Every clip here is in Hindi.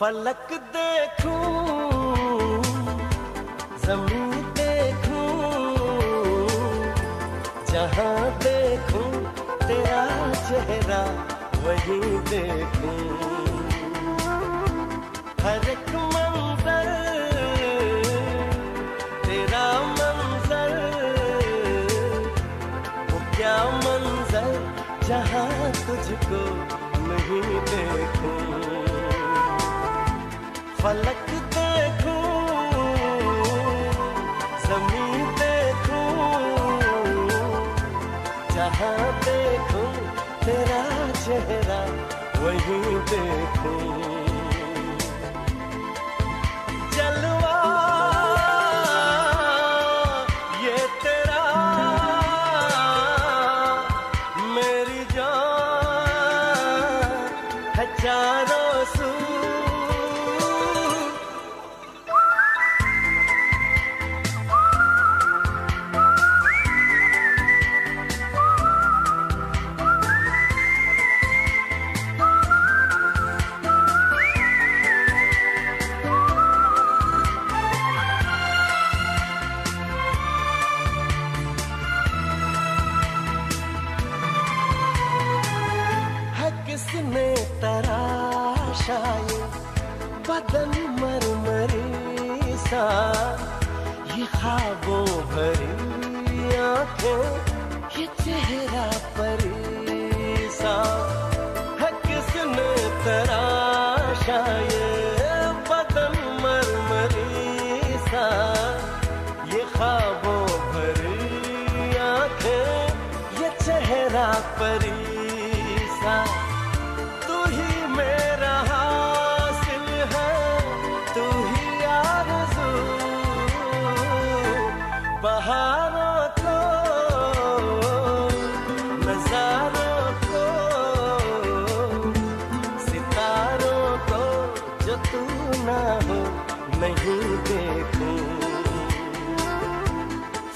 फलक देखूँ, ज़मीन देखूँ, जहाँ देखूँ तेरा चेहरा वही देखूँ। हर एक मंजर, तेरा मंजर, वो क्या मंजर जहाँ तुझको नहीं देखूँ फलक देखूँ ज़मीन जहाँ तेरा चेहरा वहीं देखूँ। ये तेरा मेरी चारों सू नशाए बदन मर मरे सा, ये खाबों भरी आँखें, ये चेहरा पर सा है किसने तराशा ये बदन मर मरे सा, ये खाबो भरी आँखें, ये चेहरा परी तू ना हो नहीं देखूँ।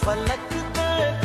फलक देख